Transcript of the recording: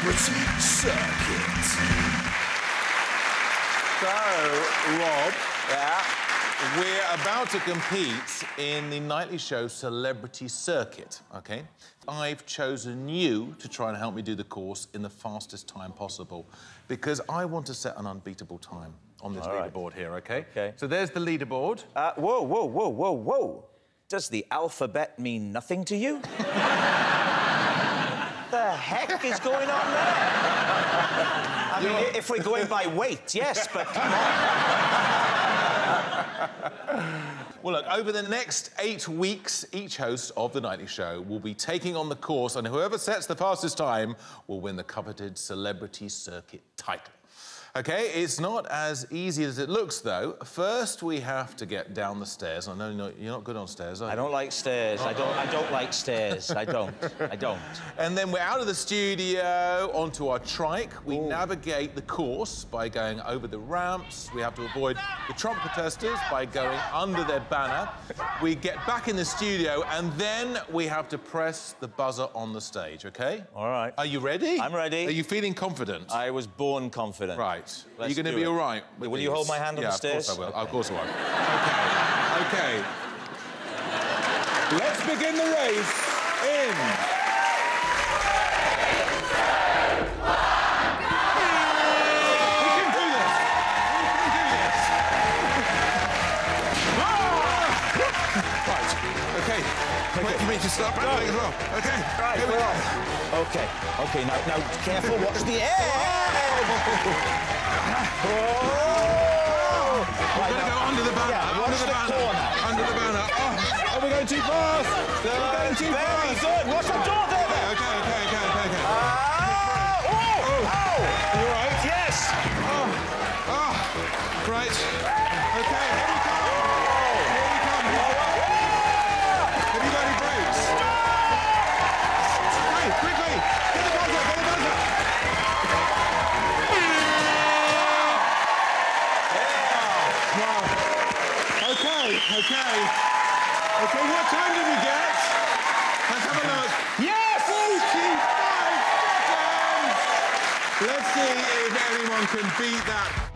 Celebrity Circuit. So, Rob, Yeah. we're about to compete in the nightly show Celebrity Circuit, OK? I've chosen you to try and help me do the course in the fastest time possible because I want to set an unbeatable time on this All right. leaderboard here, OK? OK. So there's the leaderboard. Uh, whoa, whoa, whoa, whoa, whoa. Does the alphabet mean nothing to you? the heck is going on there? I mean, i- if we're going by weight, yes, but come on. Well, look, over the next eight weeks, each host of The Nightly Show will be taking on the course, and whoever sets the fastest time will win the coveted Celebrity Circuit title. Okay, it's not as easy as it looks, though. First, we have to get down the stairs. I know you're not, good on stairs, are you? I don't like stairs. I don't. I don't like stairs. I don't. I don't. And then we're out of the studio onto our trike. We navigate the course by going over the ramps. We have to avoid the trump protesters by going under their banner. We get back in the studio and then we have to press the buzzer on the stage, okay? All right. Are you ready? I'm ready. Are you feeling confident? I was born confident. Right. Are Let's you going to be it. all right? Will you hold my hand on yeah, the stairs? Of course I will. Of course I will. Okay. Okay. Let's begin the race in. Wait for me to stop start battling as well. Okay. Right, Here we go. Okay. Okay. Now, now, careful. Watch the air. Oh! We're right, going to go under the banner. Yeah, under watch the, the banner. corner. Under the banner. Oh, are we going too fast? We're going too Very fast. good. Watch the door there. Okay, okay, okay, okay, okay. okay. Ah! Oh! Oh! oh. You all right? Yes. Ah, right. Okay, Okay, okay. Okay, what time did we get? Let's have a look. Yes. 45 seconds! Let's see if anyone can beat that